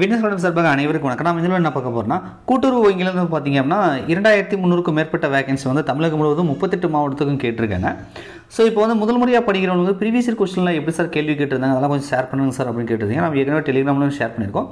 Witness madam சார்பாக அனைவருக்கும் வணக்கம். நம்ம இதில் என்ன பார்க்க போகிறோம்னா கூட்டுறவு வங்கியில் பார்த்தீங்க அப்படின்னா இரண்டாயிரத்தி முந்நூறுக்கும் மேற்பட்ட வேகன்சி வந்து தமிழகம் முழுவதும் முப்பத்தெட்டு மாவட்டத்துக்கும் கேட்டிருக்காங்க. ஸோ இப்போ வந்து முதல் முறையாக படிக்கிறவங்க ப்ரீவியஸ் இயர் கொஸ்டினில் எப்படி சார் கேள்வி கேட்டிருந்தாங்க? அதெல்லாம் கொஞ்சம் ஷேர் பண்ணுங்க சார் அப்படின்னு கேட்டிருந்தீங்க. நம்ம ஏற்கனவே டெலிகிராம்லையும் ஷேர் பண்ணியிருக்கோம்.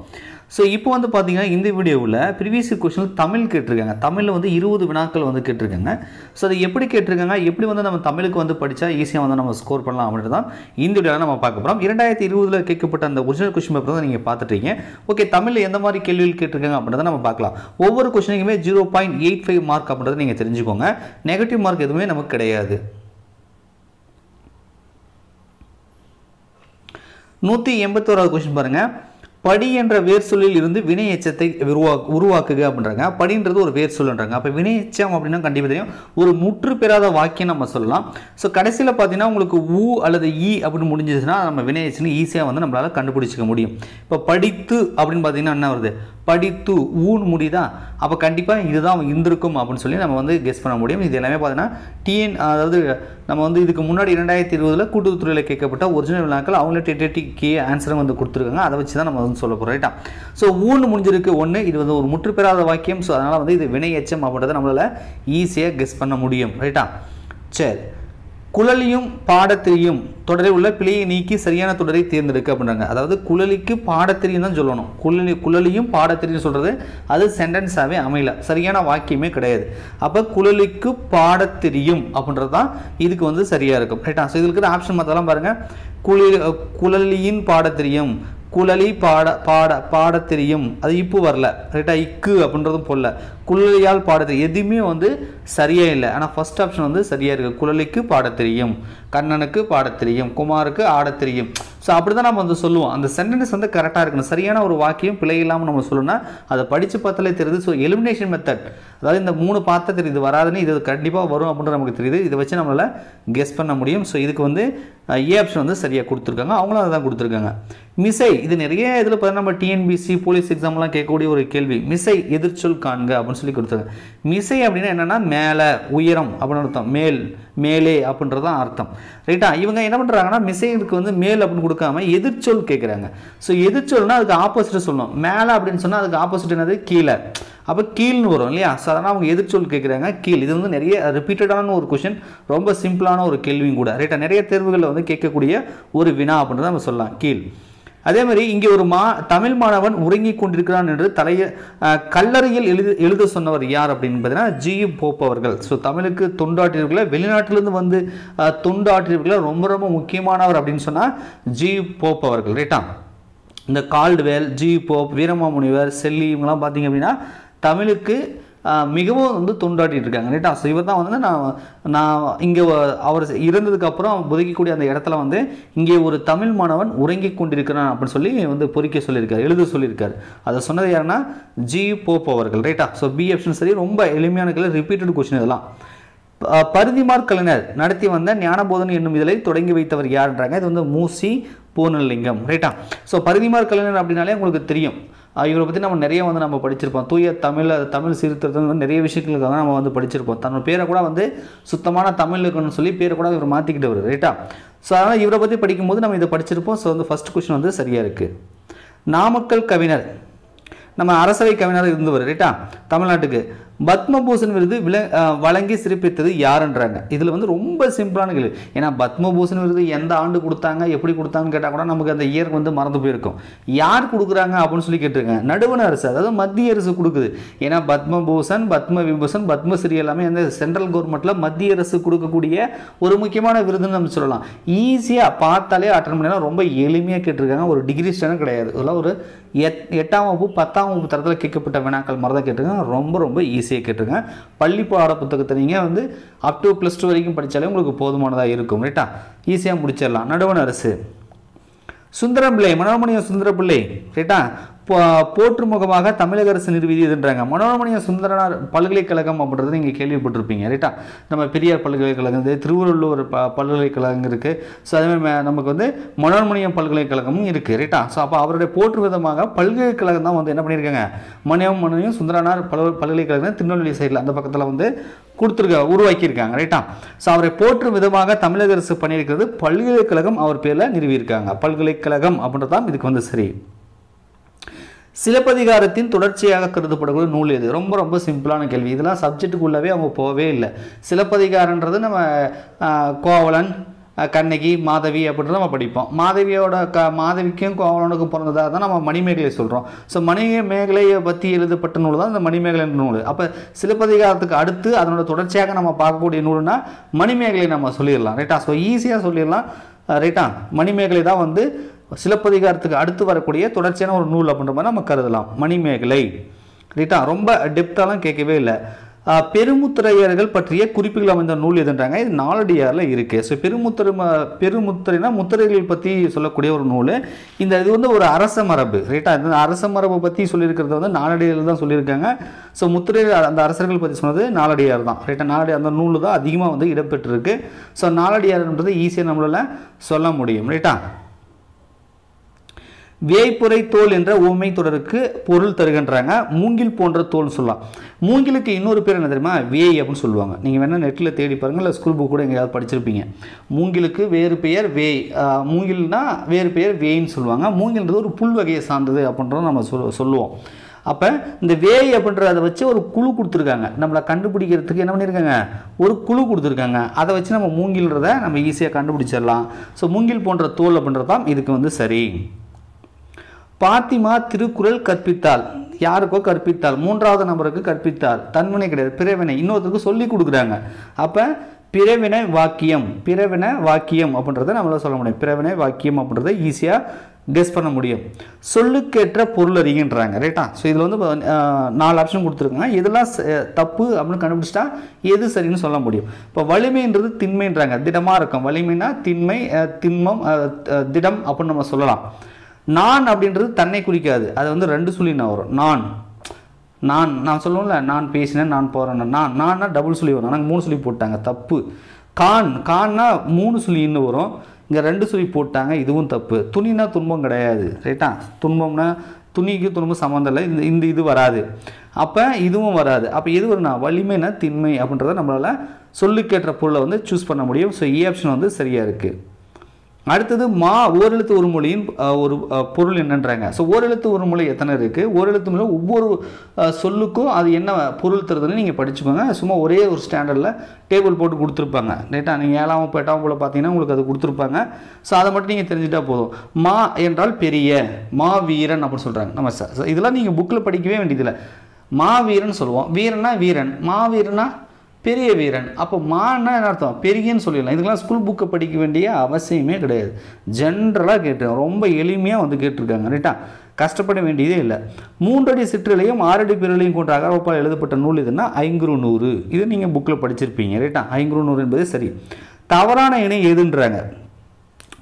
ஸோ இப்போ வந்து பார்த்தீங்கன்னா இந்த வீடியோவில் ப்ரீவியஸ் இயர் கொஸ்டினில் தமிழ் கேட்டிருக்காங்க. தமிழில் வந்து இருபது வினாக்கள் வந்து கேட்டிருக்காங்க. ஸோ அதை எப்படி கேட்டிருக்காங்க? எப்படி வந்து நம்ம தமிழுக்கு வந்து படித்தா ஈஸியாக வந்து நம்ம ஸ்கோர் பண்ணலாம் அப்படின்றது தான் இந்த வீடியோவில் நம்ம பார்க்க போகிறோம் இரண்டாயிரத்தி இருபதில் கேட்கப்பட்ட அந்த ஒரிஜினல் கொஸ்டின் பேப்பர் தான் நீங்கள் பார்த்துட்டீங்க. ஓகே தமிழில் எந்த மாதிரி கேள்விகள் கேட்டிருக்காங்க அப்படின்றத நம்ம பார்க்கலாம். ஒவ்வொரு கொஸ்டினுக்குமே zero point eight five mark அப்படின்றத நீங்கள் தெரிஞ்சுக்கோங்க. நெகட்டிவ் மார்க் எதுவுமே நமக்கு கிடையாது. நூற்றி எண்பத்தோராவது கொஸ்டின் பாருங்கள் படி என்ற வேர் சொல்லில் இருந்து வினை எச்சத்தை உருவா உருவாக்குக அப்படின்றாங்க. படின்றது ஒரு வேர் சொல்லுன்றாங்க. அப்போ வினை எச்சம் அப்படின்னா கண்டிப்பாக தெரியும். ஒரு முற்று பெறாத வாக்கியம் நம்ம சொல்லலாம். ஸோ கடைசியில் பார்த்தீங்கன்னா உங்களுக்கு ஊ அல்லது ஈ அப்படின்னு முடிஞ்சிச்சுன்னா நம்ம வினை எச்சன்னு ஈஸியாக வந்து நம்மளால் கண்டுபிடிச்சிக்க முடியும். இப்போ படித்து அப்படின்னு பார்த்தீங்கன்னா என்ன வருது? படித்து ஊன் முடிதான் அப்போ கண்டிப்பாக இதுதான் இருந்திருக்கும் அப்படின்னு சொல்லி நம்ம வந்து கெஸ் பண்ண முடியும். இது எல்லாமே பார்த்தீங்கன்னா டிஎன் அதாவது நம்ம வந்து இதுக்கு முன்னாடி இரண்டாயிரத்தி இருபதில் கூட்டுறவுத்துறையில் கேட்கப்பட்ட ஒரிஜினல் வினாக்கள் அவங்களே டெட்டேட்டிக்கு ஆன்சரும் வந்து கொடுத்துருக்காங்க. அதை வச்சு தான் நம்ம வந்து சொல்ல போகிறோம் ரைட்டா ஸோ ஊன் முடிஞ்சிருக்கு ஒன்று இது வந்து ஒரு முற்று பெறாத வாக்கியம். ஸோ அதனால் வந்து இது வினை எச்சம் அப்படின்றத நம்மளால் ஈஸியாக கெஸ் பண்ண முடியும் ரைட்டா சரி. குழலியும் பாடத்திரியும் தொடரில் உள்ள பிழையை நீக்கி சரியான தொடரை தேர்ந்தெடுக்க அப்படின்றாங்க அதாவது குழலிக்கு பாடத்திரியும் தான் சொல்லணும். குழலி குழலியும் பாடத்திரியும் சொல்கிறது அது சென்டென்ஸாகவே அமையல. சரியான வாக்கியமே கிடையாது. அப்போ குழலிக்கு பாடத்திரியும் அப்படின்றது தான் இதுக்கு வந்து சரியாக இருக்கும். ரைட்டா ஸோ இதுக்கு இருக்கிற ஆப்ஷன் மற்றெல்லாம் பாருங்கள் குழி குழலியின் பாடத்திரியும் குழலி பாட பாட பாடத் தெரியும் அது இப்போ வரல. ரைட்டா இக்கு அப்படின்றதும் போடல. குழலியால் பாடத் தெரியும் எதுவுமே வந்து சரியா இல்லை. ஆனால் ஃபர்ஸ்ட் ஆப்ஷன் வந்து சரியா இருக்கு. குழலிக்கு பாட தெரியும் கண்ணனுக்கு பாடத் தெரியும் குமாருக்கு ஆடத் தெரியும் ஸோ அப்படி தான் நம்ம வந்து சொல்லுவோம். அந்த சென்டென்ஸ் வந்து கரெக்டாக இருக்கணும். சரியான ஒரு வாக்கியம் பிழை இல்லாமல் நம்ம சொல்லணும்னா அதை படித்து பார்த்தாலே தெரியுது. ஸோ எலிமினேஷன் மெத்தட் அதாவது இந்த மூணு பார்த்தா தெரியுது. வராதுன்னு இது கண்டிப்பாக வரும் அப்படின்னு நமக்கு தெரியுது. இதை வச்சு நம்மளால் கெஸ் பண்ண முடியும். ஸோ இதுக்கு வந்து ஏ ஆப்ஷன் வந்து சரியாக கொடுத்துருக்காங்க. அவங்களும் அதை தான் கொடுத்துருக்காங்க. மிசை இது நிறைய இதில் பார்த்தீங்கன்னா நம்ம டிஎன்பிசி போலீஸ் எக்ஸாம்லாம் கேட்கக்கூடிய ஒரு கேள்வி. மிசை எதிர்ச்சொல் காண்க அப்படின்னு சொல்லி கொடுத்துருக்காங்க. மிசை அப்படின்னா என்னென்னா மேலே உயரம் அப்படின்னு அர்த்தம். மேல் மேலே அப்படின்றது தான் அர்த்தம் ரைட்டா இவங்க என்ன பண்ணுறாங்கன்னா மிசைக்கு வந்து மேல் அப்படின்னு கொடுக்காம எதிர்ச்சொல் கேட்குறாங்க ஸோ எதிர்ச்சொல்னா அதுக்கு ஆப்போசிட் சொல்லணும். மேலே அப்படின்னு சொன்னால் அதுக்கு ஆப்போசிட் என்னது? கீழே. அப்போ கீழ்னு வரும் இல்லையா? ஸோ அதனால் அவங்க எதிர்ச்சொல் கேட்குறாங்க கீழ். இது வந்து நிறைய ரிப்பீட்டடான ஒரு கொஷின் ரொம்ப சிம்பிளான ஒரு கேள்வியும் கூட. ரைட்டாக நிறைய தேர்வுகளில் வந்து கேட்கக்கூடிய ஒரு வினா அப்படின்றத நம்ம சொல்லலாம். கீழ். அதே மாதிரி இங்கே ஒரு மா தமிழ் மாணவன் உறங்கிக் கொண்டிருக்கிறான் என்று தலைய கல்லறையில் எழுது எழுத சொன்னவர் யார் அப்படின்னு பார்த்தீங்கன்னா ஜி. போப் அவர்கள். ஸோ தமிழுக்கு தொண்டாற்றியவர்களை வெளிநாட்டிலிருந்து வந்து தொண்டாற்றியவர்களை ரொம்ப ரொம்ப முக்கியமானவர் அப்படின்னு சொன்னால் ஜி. போப் அவர்கள் ரைட்டா இந்த Caldwell G. Pope Veeramamunivar Selli இவங்கெல்லாம் பார்த்தீங்க அப்படின்னா தமிழுக்கு மிகவும் வந்து தொண்டாட்டிட்டு இருக்காங்க. ரைட்டா ஸோ இவர் தான் வந்து நான் நான் இங்கே அவர் இறந்ததுக்கப்புறம் புதைக்கக்கூடிய அந்த இடத்துல வந்து இங்கே ஒரு தமிழ் மாணவன் உறங்கி கொண்டிருக்கிறான் அப்படின்னு சொல்லி வந்து பொறிக்க சொல்லியிருக்காரு எழுத சொல்லியிருக்காரு. அதை சொன்னது யாருன்னா ஜி போப் அவர்கள் ரைட்டா ஸோ பி ஆப்ஷன் சரி ரொம்ப எளிமையான கேள்வி ரிப்பீட்டட் கொஸ்டின் இதெல்லாம். பருதிமார் கலைஞர் நடத்தி வந்த ஞானபோதன் என்னும் இதழை தொடங்கி வைத்தவர் யாருன்றாங்க? இது வந்து மூசி பூர்ணலிங்கம் ரைட்டா ஸோ பருதிமார் கலைஞர் அப்படின்னாலே உங்களுக்கு தெரியும். இவரை பற்றி நம்ம நிறைய வந்து நம்ம படிச்சிருப்போம். தூய தமிழ் தமிழ் சீர்திருத்தம் வந்து நிறைய விஷயங்களுக்காக நம்ம வந்து படிச்சிருப்போம். தன்னோட பேரை கூட வந்து சுத்தமான தமிழ் இருக்கணும்னு சொல்லி பேரை கூட இவர் மாற்றிக்கிட்டு வருது ரைட்டா ஸோ அதனால் இவரை பற்றி படிக்கும்போது நம்ம இதை படிச்சிருப்போம். ஸோ வந்து ஃபஸ்ட் கொஸ்டின் வந்து சரியாக இருக்குது நாமக்கல் கவிஞர் நம்ம அரசவை கவிஞர் இருந்தவர் ரைட்டா தமிழ்நாட்டுக்கு. பத்மபூஷன் விருது வில வழங்கி சிறப்பித்தது யாருன்றாங்க. இதில் வந்து ரொம்ப சிம்பிளான கேள்வி. ஏன்னா பத்மபூஷன் விருது எந்த ஆண்டு கொடுத்தாங்க எப்படி கொடுத்தாங்கன்னு கேட்டால் கூட நமக்கு அந்த இயர் வந்து மறந்து போயிருக்கும். யார் கொடுக்குறாங்க அப்படின்னு சொல்லி கேட்டிருக்காங்க நடுவண அரசு அதாவது மத்திய அரசு கொடுக்குது. ஏன்னா பத்மபூஷன் பத்ம விபூஷன் பத்மஸ்ரீ எல்லாமே அந்த சென்ட்ரல் கவர்மெண்ட்டில் மத்திய அரசு கொடுக்கக்கூடிய ஒரு முக்கியமான விருதுன்னு நம்ம சொல்லலாம். ஈஸியாக பார்த்தாலே அட்டன் பண்ணலாம் ரொம்ப எளிமையாக கேட்டிருக்காங்க. ஒரு டிகிரி ஸ்டாண்டும் கிடையாது. இதெல்லாம் ஒரு எட் எட்டாம் வகுப்பு பத்தாம் வகுப்பு தரத்தில் கேட்கப்பட்ட வினாக்கள் மாதிரி தான் கேட்டிருக்காங்க. ரொம்ப ரொம்ப ஈஸியாக கேட்டிருங்க பள்ளி பாட புத்தகத்தை நீங்கள் வந்து அப் டு ப்ளஸ் டூ வரைக்கும் படித்தாலே உங்களுக்கு போதுமானதாக இருக்கும். ரைட்டா ஈஸியாக முடிச்சிடலாம். நடுவண் அரசு. சுந்தரம் பிள்ளை மனோரமணியம் சுந்தர பிள்ளை ரைட்டா போற்று முகமாக தமிழக அரசு நிறுவியதுன்றாங்க மனோரமணிய சுந்தரனார் பல்கலைக்கழகம் அப்படின்றது நீங்கள் கேள்விப்பட்டிருப்பீங்க ரைட்டா நம்ம பெரியார் பல்கலைக்கழகம் இது திருவள்ளூர் ப பல்கலைக்கழகம் இருக்குது ஸோ அதேமாதிரி நமக்கு வந்து மனோரமணியம் பல்கலைக்கழகமும் இருக்குது ரைட்டா ஸோ அப்போ அவருடைய போற்று விதமாக பல்கலைக்கழகம் தான் வந்து என்ன பண்ணியிருக்காங்க? மணியம் மணியம் சுந்தரனார் பல் பல்கலைக்கழகம் திருநெல்வேலி சைடில் அந்த பக்கத்தில் வந்து கொடுத்துருக்க உருவாக்கியிருக்காங்க ரைட்டா ஸோ அவரை போற்றும் விதமாக தமிழக அரசு பண்ணியிருக்கிறது பல்கலைக்கழகம் அவர் பேரில் நிறுவியிருக்காங்க. பல்கலைக்கழகம் அப்படின்றது தான் இதுக்கு வந்து சரி. சிலப்பதிகாரத்தின் தொடர்ச்சியாக கருதப்படக்கூடிய நூல் எது? ரொம்ப ரொம்ப சிம்பிளான கேள்வி. இதெல்லாம் சப்ஜெக்டுக்குள்ளவே அவங்க போகவே இல்லை. சிலப்பதிகாரன்றது நம்ம கோவலன் கண்ணகி மாதவி அப்படின்றத நம்ம படிப்போம். மாதவியோட க மாதவிக்கும் கோவலனுக்கும் பிறந்ததாக தான் நம்ம மணிமேகலை சொல்கிறோம் ஸோ மணி மேகலையை பற்றி எழுதப்பட்ட நூல் தான் இந்த மணிமேகலை நூல். அப்போ சிலப்பதிகாரத்துக்கு அடுத்து அதனோட தொடர்ச்சியாக நம்ம பார்க்கக்கூடிய நூல்னா மணிமேகலை நம்ம சொல்லிடலாம். ரைட்டா ஸோ ஈஸியாக சொல்லிடலாம். ரைட்டா மணிமேகலை தான் வந்து சிலப்பதிகாரத்துக்கு அடுத்து வரக்கூடிய தொடர்ச்சியான ஒரு நூல் அப்படின்ற மாதிரி நம்ம கருதலாம். மணிமேகலை. ரைட்டா? ரொம்ப டெப்த்தாலாம் கேட்கவே இல்லை. பெருமுத்திரையர்கள் பற்றிய குறிப்புகள் அமைந்த நூல் எதுன்றாங்க? இது நாலடியாரில் இருக்குது ஸோ பெருமுத்திரை ம- பெருமுத்திரைனா முத்திரைகள் பற்றி சொல்லக்கூடிய ஒரு நூல். இந்த இது வந்து ஒரு அரச மரபு. ரைட்டா? இந்த அரச மரபை பற்றி சொல்லியிருக்கிறது வந்து நாலடியாரில் தான் சொல்லியிருக்காங்க. ஸோ முத்திரை அந்த அரசர்கள் பற்றி சொன்னது நாலடியார் தான். ரைட்டா? நாலடியார் அந்த நூல் தான் அதிகமாக வந்து இடம்பெற்றிருக்கு. ஸோ நாலடியார்ன்றது ஈஸியாக நம்மளால் சொல்ல முடியும். ரைட்டா? வேய்ப்புரை தோல் என்ற உவமை தொடருக்கு பொருள் தருகின்றாங்க. மூங்கில் போன்ற தோல்னு சொல்லலாம். மூங்கிலுக்கு இன்னொரு பேர் என்ன தெரியுமா? வேய் அப்படின்னு சொல்லுவாங்க. நீங்கள் வேணால் நெட்டில் தேடி பாருங்கள் இல்லை ஸ்கூல் புக் கூட எங்கேயாவது படிச்சிருப்பீங்க. மூங்கிலுக்கு வேறு பெயர் வேய். மூங்கில்னால் மூங்கில்னா வேறு பெயர் வேய்ன்னு சொல்லுவாங்க. மூங்கில்ன்றது ஒரு புல் வகையை சார்ந்தது அப்படின்றத நம்ம சொல் சொல்லுவோம். அப்போ இந்த வேய் அப்படின்றத வச்சு ஒரு குழு கொடுத்துருக்காங்க. நம்மளை கண்டுபிடிக்கிறதுக்கு என்ன பண்ணியிருக்காங்க ஒரு குழு கொடுத்துருக்காங்க. அதை வச்சு நம்ம மூங்கில்ன்றதை நம்ம ஈஸியாக கண்டுபிடிச்சிடலாம். ஸோ மூங்கில் போன்ற தோல் அப்படின்றது தான் இதுக்கு வந்து சரி. பாத்திமா திருக்குறள் கற்பித்தாள். யாருக்கோ கற்பித்தாள். மூன்றாவது நபருக்கு கற்பித்தாள். தன்வினை கிடையாது. பிறவினை. இன்னொருத்தருக்கு சொல்லி கொடுக்குறாங்க. அப்போ பிறவினை வாக்கியம். பிறவினை வாக்கியம் அப்படின்றத நம்மளால் சொல்ல முடியும். பிறவினை வாக்கியம் அப்படின்றத ஈஸியாக கெஸ் பண்ண முடியும். சொல்லுக்கேற்ற பொருள் அறிகின்றாங்க. ரைட்டா ஸோ இதில் வந்து நாலு ஆப்ஷன் கொடுத்துருக்காங்க. இதெல்லாம் ச- தப்பு அப்படின்னு கண்டுபிடிச்சிட்டா எது சரின்னு சொல்ல முடியும். இப்போ வலிமைன்றது திண்மைன்றாங்க. திடமாக இருக்கும். வலிமைனா திண்மை திண்மம் திடம் அப்படின்னு நம்ம சொல்லலாம். நான் அப்படின்றது தன்னை குறிக்காது. அது வந்து ரெண்டு சொல்லி நான் வரும். நான். நான் நான் சொல்லுவோம்ல நான் பேசினேன் நான் போகிறேன் நான் நான்னா டபுள் சொல்லி வரும். ஆனால் மூணு சொல்லி போட்டாங்க. தப்பு. கான் கான்னா மூணு சொல்லி இன்னும் வரும். இங்கே ரெண்டு சொல்லி போட்டாங்க இதுவும் தப்பு. துணினா துன்பம் கிடையாது. ரைட்டா துன்பம்னா துணிக்கு துன்பம் சம்மந்தம் இல்லை. இந்த இந்த இது வராது. அப்போ இதுவும் வராது. அப்போ எது வரும்னா வலிமைனா திண்மை அப்படின்றத நம்மளால் சொல்லுக்கேற்ற பொருளை வந்து சூஸ் பண்ண முடியும். ஸோ இ ஆப்ஷன் வந்து சரியாக இருக்குது அடுத்தது மா ஓரெழுத்து ஒரு மொழியின் ஒரு பொருள் என்னன்றாங்க. ஸோ ஓரெழுத்து ஒரு மொழி எத்தனை இருக்குது ஓரெழுத்து மொழி ஒவ்வொரு சொல்லுக்கும் அது என்ன பொருள் தருதுன்னு நீங்கள் படிச்சுக்கோங்க. சும்மா ஒரே ஒரு ஸ்டாண்டர்டில் டேபிள் போட்டு கொடுத்துருப்பாங்க. ரைட்டா? நீங்கள் ஏழாம் வகுப்பு எட்டாம் போல் பார்த்தீங்கன்னா உங்களுக்கு அது கொடுத்துருப்பாங்க. ஸோ அதை மட்டும் நீங்கள் தெரிஞ்சுட்டா போதும். மா என்றால் பெரிய மா வீரன் அப்படின்னு சொல்கிறாங்க நம்ம சார் இதெல்லாம் நீங்கள் புக்கில் படிக்கவே வேண்டியதில்லை. மா வீரன் சொல்லுவோம். வீரன்னா வீரன். மா பெரிய வீரன். அப்போ மான்னா என்ன அர்த்தம்? பெரியன்னு சொல்லிடலாம். இதுக்கெல்லாம் ஸ்கூல் புக்கை படிக்க வேண்டிய அவசியமே கிடையாது. ஜென்ரலாக கேட்டு ரொம்ப எளிமையாக வந்து கேட்டிருக்காங்க ரைட்டா கஷ்டப்பட வேண்டியதே இல்லை. மூன்றடி சிற்றிலையும் ஆறடி பிறலையும் கொண்ட அகரப்பால் எழுதப்பட்ட நூல் எதுன்னா ஐங்குறு நூறு. இது நீங்கள் புக்கில் படிச்சிருப்பீங்க ரைட்டா ஐங்குறு நூறு என்பது சரி. தவறான இணை எதுன்றாங்க?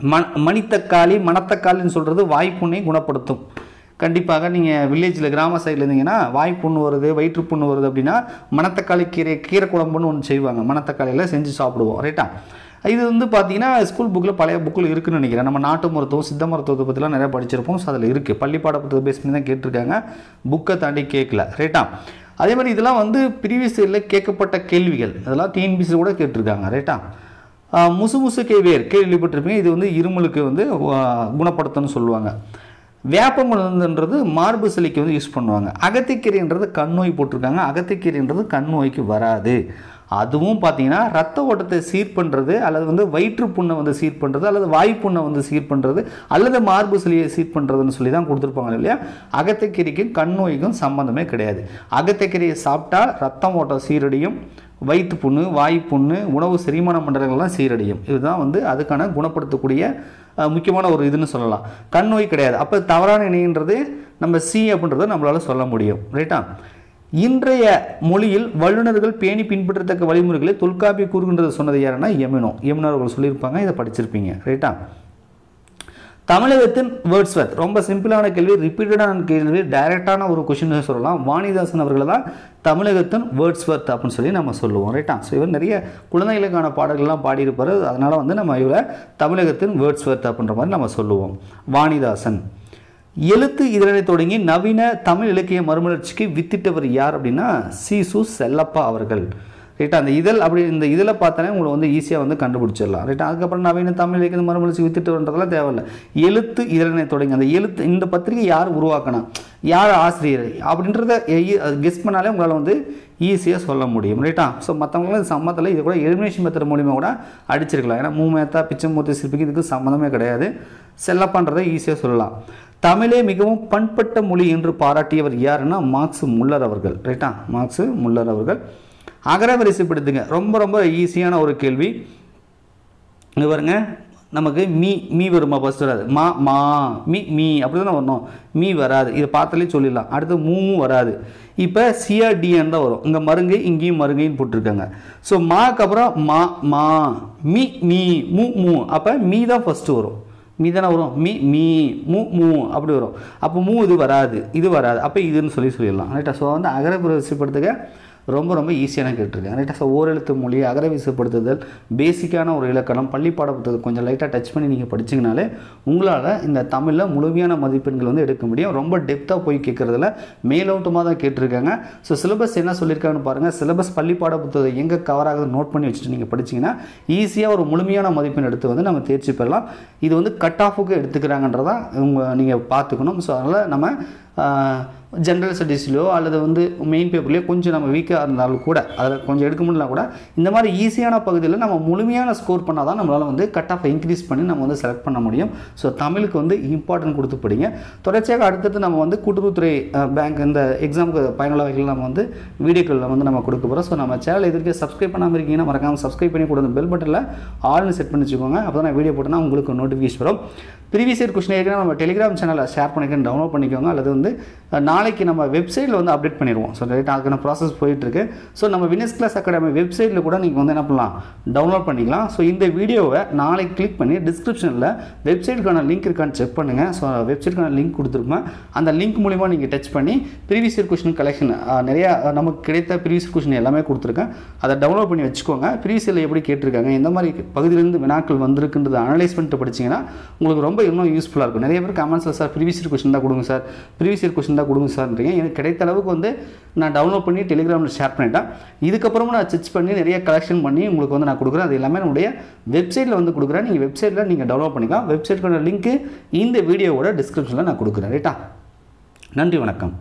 ம மணித்தக்காளி மணத்தக்காளின்னு சொல்கிறது வாய்ப்புண்ணை குணப்படுத்தும். கண்டிப்பாக நீங்கள் வில்லேஜில் கிராம சைடில் இருந்தீங்கன்னா வாய்ப்புண்ணு வருது வயிற்றுப்புண்ணு வருது அப்படின்னா மணத்தக்காளி கீரை கீரை குழம்புன்னு ஒன்று செய்வாங்க. மணத்தக்காளியில் செஞ்சு சாப்பிடுவோம். ரைட்டா இது வந்து பார்த்தீங்கன்னா ஸ்கூல் புக்கில் பழைய புக்கில் இருக்குன்னு நினைக்கிறேன். நம்ம நாட்டு மருத்துவம் சித்த மருத்துவத்தை பற்றிலாம் நிறையா படிச்சிருப்போம். ஸோ அதில் இருக்குது பள்ளி பாடப்புத்தகத்தை பேஸ் பண்ணி தான் கேட்டிருக்காங்க. புக்கை தாண்டி கேட்கல ரைட்டா அதே மாதிரி இதெல்லாம் வந்து ப்ரீவியஸ் இயரில் கேட்கப்பட்ட கேள்விகள். இதெல்லாம் டிஎன்பிசி கூட கேட்டிருக்காங்க. ரைட்டா முசு முசு கேவியர் கேள்விப்பட்டிருப்பீங்க. இது வந்து இருமலுக்கு வந்து குணப்படுத்தணும்னு சொல்லுவாங்க. வேப்பமருந்துன்றது மார்பு சிலைக்கு வந்து யூஸ் பண்ணுவாங்க. அகத்திக்கீரைன்றது கண் நோய் போட்டிருக்காங்க. அகத்திக்கீரைன்றது கண் நோய்க்கு வராது. அதுவும் பார்த்தீங்கன்னா ரத்த ஓட்டத்தை சீர் பண்ணுறது அல்லது வந்து வயிற்றுப்புண்ணை வந்து சீர் பண்ணுறது அல்லது வாய்ப்புண்ணை வந்து சீர் பண்ணுறது அல்லது மார்பு சிலையை சீர் பண்ணுறதுன்னு சொல்லி தான் கொடுத்துருப்பாங்க இல்லையா? அகத்திக்கீரைக்கும் கண் நோய்க்கும் சம்மந்தமே கிடையாது. அகத்தக்கீரையை சாப்பிட்டா ரத்தம் ஓட்டம் சீரடியும் வயிற்று புண்ணு வாய் புண்ணு உணவு செரிமான மண்டலங்கள்லாம் சீரடையும். இதுதான் வந்து அதுக்கான குணப்படுத்தக்கூடிய முக்கியமான ஒரு இதுன்னு சொல்லலாம். கண் நோய் கிடையாது. அப்போ தவறான இணைன்றது நம்ம சி அப்படின்றத நம்மளால் சொல்ல முடியும். ரைட்டா? இன்றைய மொழியில் வல்லுநர்கள் பேணி பின்பற்றத்தக்க வழிமுறைகளை தொல்காப்பி கூறுகின்றது சொன்னது யாருன்னா எமினோ எமினோ அவர்கள் சொல்லியிருப்பாங்க. இதை படிச்சிருப்பீங்க. ரைட்டா? தமிழகத்தின் வேர்ட்ஸ்வர்த் ரொம்ப சிம்பிளான கேள்வி ரிப்பீட்டடான கேள்வி டைரெக்டான ஒரு கொஷின் சொல்லலாம். வாணிதாசன் அவர்களை தான் தமிழகத்தின் வேர்ட்ஸ்வர்த் அப்படின்னு சொல்லி நம்ம சொல்லுவோம் ரைட்டா ஸோ இவர் நிறைய குழந்தைகளுக்கான பாடல்கள்லாம் பாடியிருப்பார். அதனால் வந்து நம்ம இவரை தமிழகத்தின் வேர்ட்ஸ்வர்த் அப்படின்ற மாதிரி நம்ம சொல்லுவோம். வாணிதாசன் எழுத்து இதழனை தொடங்கி நவீன தமிழ் இலக்கிய மறுமலர்ச்சிக்கு வித்திட்டவர் யார் அப்படின்னா சிசு செல்லப்பா அவர்கள். ரைட்டா அந்த இதழ் அப்படி இந்த இதில் பார்த்தோன்னே உங்களுக்கு வந்து ஈஸியாக வந்து கண்டுபிடிச்சிடலாம். ரைட்டா அதுக்கப்புறம் நவீன தமிழ் இலக்கிய மறுமலர்ச்சி வித்துட்டுன்றதெல்லாம் தேவையில்லை. எழுத்து இதழனை தொடங்கி அந்த எழுத்து இந்த பத்திரிகை யார் உருவாக்கினா யார் ஆசிரியர் அப்படின்றத கெஸ் பண்ணாலே உங்களால் வந்து ஈஸியாக சொல்ல முடியும். ரைட்டா ஸோ மற்றவங்களும் சம்மத்தில் இது கூட எலிமினேஷன் மெத்தட் மூலிமா கூட அடிச்சிருக்கலாம். ஏன்னா மூமேத்தா பிச்சமூர்த்தி சிற்பிக்கு இதுக்கு சம்மந்தமே கிடையாது. செல்லப்பான்றதை ஈஸியாக சொல்லலாம். தமிழே மிகவும் பண்பட்ட மொழி என்று பாராட்டியவர் யாருன்னா மார்க்ஸ் முல்லர் அவர்கள். ரைட்டா மார்க்ஸ் முல்லர் அவர்கள். அகரவரிசைப்படுத்துங்க ரொம்ப ரொம்ப ஈஸியான ஒரு கேள்வி. இது பாருங்க. நமக்கு மீ மீ வருமா ஃபஸ்ட் வராது. மா மா மீ மீ. அப்படி தானே வரணும். மீ வராது. இதை பார்த்தாலே சொல்லிடலாம். அடுத்து மூவும் வராது. இப்போ சிஆர்டிஎன் தான் வரும். இங்கே மருங்கை இங்கேயும் மருங்கைன்னு போட்டிருக்காங்க. ஸோ மாக்கு அப்புறம் மா மா மீ மீ மூ மூ. அப்போ மீ தான் ஃபஸ்ட்டு வரும். மீ தானே வரும். மீ மீ மூ மூ. அப்படி வரும். அப்போ மூ இது வராது. இது வராது. அப்போ இதுன்னு சொல்லி சொல்லிடலாம். ரைட்டா ஸோ வந்து அகரபுரசிப்படுத்துக ரொம்ப ரொம்ப ஈஸியான கேட்டிருக்கேன். ரைட்டா ஸோ ஓரெழுத்து மொழி அகரவீசப்படுத்துதல் பேசிக்கான ஒரு இலக்கணம் பள்ளி பாட புத்தகம் கொஞ்சம் லைட்டாக டச் பண்ணி நீங்கள் படிச்சிங்கனாலே உங்களால் இந்த தமிழில் முழுமையான மதிப்பெண்கள் வந்து எடுக்க முடியும். ரொம்ப டெப்த்தாக போய் கேட்குறதுல மேலோட்டமாக தான் கேட்டிருக்காங்க. ஸோ சிலபஸ் என்ன சொல்லியிருக்காங்கன்னு பாருங்கள் சிலபஸ் பள்ளி பாட புத்தகம் எங்கே கவர் ஆகுது நோட் பண்ணி வச்சுட்டு நீங்கள் படிச்சிங்கன்னா ஈஸியாக ஒரு முழுமையான மதிப்பெண் எடுத்து வந்து நம்ம தேர்ச்சி பெறலாம். இது வந்து கட் ஆஃபுக்கு எடுத்துக்கிறாங்கன்றதான் உங்கள் நீங்கள் பார்த்துக்கணும். ஸோ அதனால் நம்ம ஜென்ரல் ஸ்டடீஸ்லையோ அல்லது வந்து மெயின் பேப்பர்லையோ கொஞ்சம் நம்ம வீக்காக இருந்தாலும் கூட அதில் கொஞ்சம் எடுக்க முடியல கூட இந்த மாதிரி ஈஸியான பகுதியில் நம்ம முழுமையான ஸ்கோர் பண்ணால் தான் நம்மளால் வந்து கட் ஆஃப் இன்க்ரீஸ் பண்ணி நம்ம வந்து செலக்ட் பண்ண முடியும். ஸோ தமிழுக்கு வந்து இம்பார்ட்டன்ட் கொடுத்து படிங்க. தொடர்ச்சியாக அடுத்தது நம்ம வந்து கூட்டுறவுத்துறை பேங்க் இந்த எக்ஸாமுக்கு பயனுள்ள வகையில் நம்ம வந்து வீடியோக்களில் வந்து நம்ம கொடுக்க போகிறோம் ஸோ நம்ம சேனல் எதிர்க்க சப்ஸ்கிரைப் பண்ணாமல் இருக்கீங்கன்னா மறக்காமல் சப்ஸ்கிரைப் பண்ணி கொடுங்க பெல் பட்டனில் ஆல்னு செட் பண்ணி வச்சுக்கோங்க. அப்போ தான் நான் வீடியோ போட்டேன்னா உங்களுக்கு நோட்டிஃபிகேஷன் வரும். ப்ரீவியஸ் இயர் கொஸ்டின் ஏற்கனவே நம்ம டெலிகிராம் சேனலில் ஷேர் பண்ணிக்கிறேன் டவுன்லோட் பண்ணிக்கோங்க. அல்லது வந்து நாளை நாளைக்கு நம்ம வெப்சைட்டில் வந்து அப்டேட் பண்ணிடுவோம். ஸோ ரைட் அதுக்கான ப்ராசஸ் போயிட்டுருக்கு. ஸோ நம்ம வினஸ் கிளாஸ் அகாடமி வெப்சைட்டில் கூட நீங்கள் வந்து என்ன பண்ணலாம்? டவுன்லோட் பண்ணிக்கலாம். ஸோ இந்த வீடியோவை நாளைக்கு கிளிக் பண்ணி டிஸ்கிரிப்ஷனில் வெப்சைட்டுக்கான லிங்க் இருக்கான்னு செக் பண்ணுங்கள் ஸோ வெப்சைட்டுக்கான லிங்க் கொடுத்துருப்பேன். அந்த லிங்க் மூலிமா நீங்கள் டச் பண்ணி ப்ரீவியஸ் இயர் கொஷின் கலெக்ஷன் நிறையா நமக்கு கிடைத்த ப்ரீவியஸ் கொஷின் எல்லாமே கொடுத்துருக்கேன். அதை டவுன்லோட் பண்ணி வச்சுக்கோங்க. ப்ரீவியஸ் இயரில் எப்படி கேட்டிருக்காங்க எந்த மாதிரி பகுதியிலேருந்து வினாக்கள் வந்திருக்குன்றதை அனலைஸ் பண்ணிட்டு படிச்சீங்கன்னா உங்களுக்கு ரொம்ப இன்னும் யூஸ்ஃபுல்லாக இருக்கும். நிறைய பேர் கமெண்ட்ஸில் சார் ப்ரீவியஸ் இயர் கொஷின் தான் கொடுங்க சார் ப்ரீவியஸ் இயர் கொஷின் தான் கொடுங்க சார்ன்றீங்க. எனக்கு கிடைத்த அளவுக்கு வந்து நான் டவுன்லோட் பண்ணி டெலிகிராமில் ஷேர் பண்ணிட்டேன். இதுக்கப்புறமா நான் செக் பண்ணி நிறைய கலெக்ஷன் பண்ணி உங்களுக்கு வந்து நான் கொடுக்குறேன். அது எல்லாமே நம்முடைய வெப்சைட்டில் வந்து கொடுக்குறேன். நீங்கள் வெப்சைட்டில் நீங்கள் டவுன்லோட் பண்ணிக்கலாம். வெப்சைட்டுக்கான லிங்க்கு இந்த வீடியோவோட டிஸ்கிரிப்ஷனில் நான் கொடுக்குறேன். ரைட்டா நன்றி வணக்கம்.